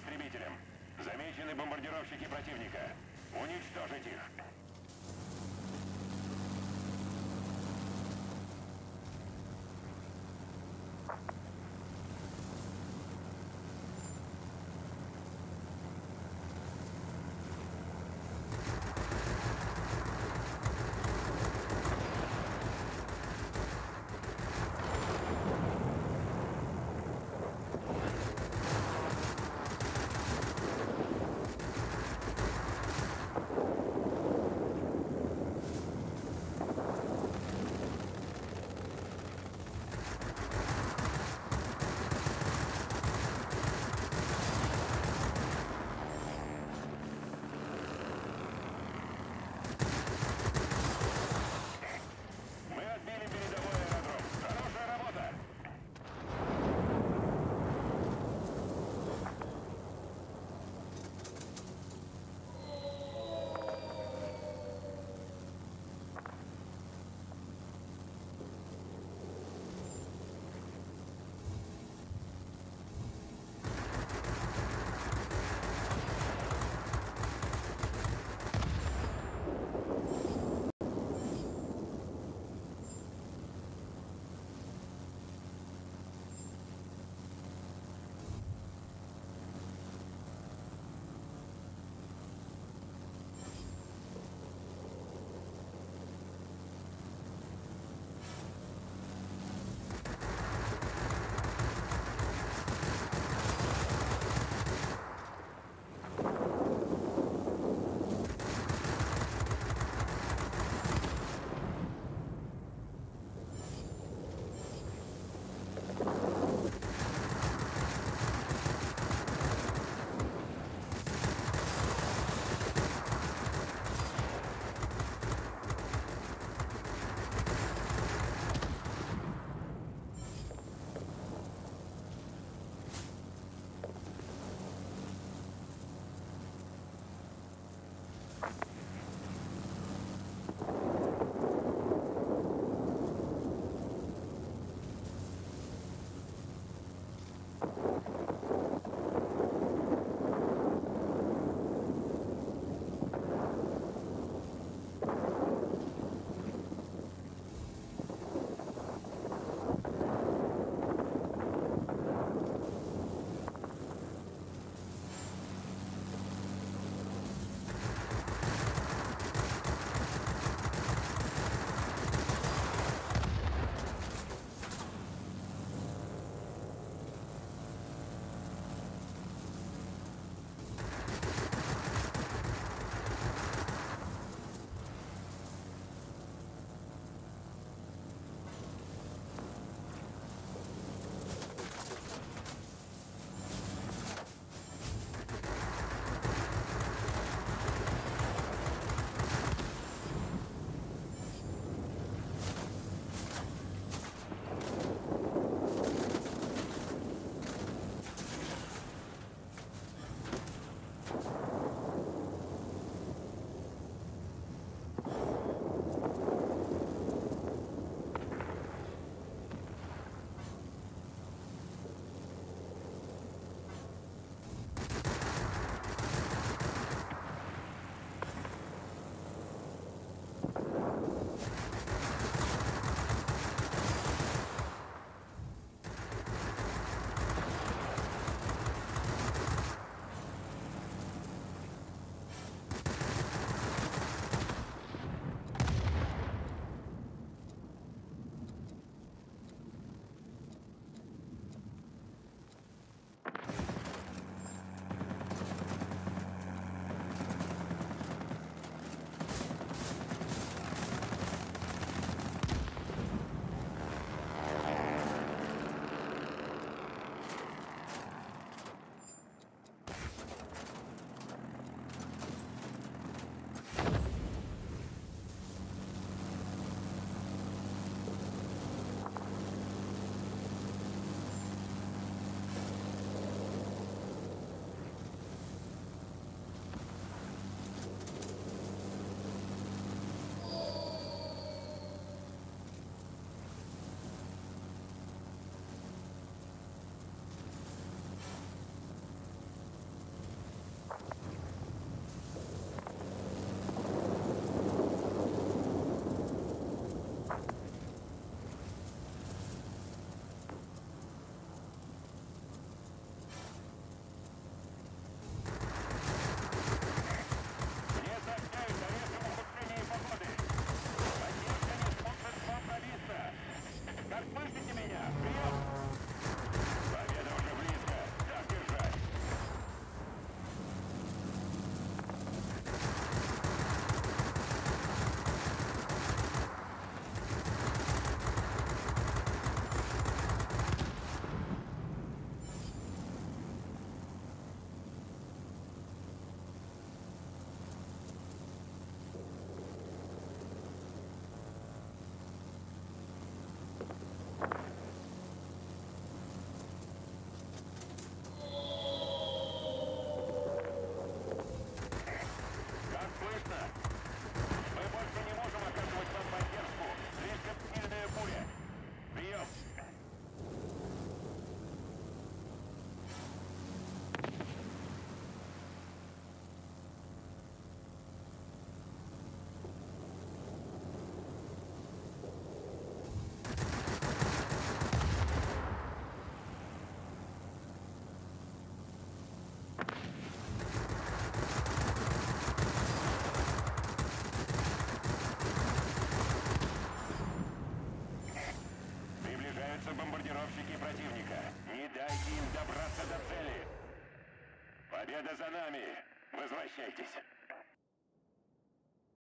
истребителям. Замечены бомбардировщики противника. Уничтожить их.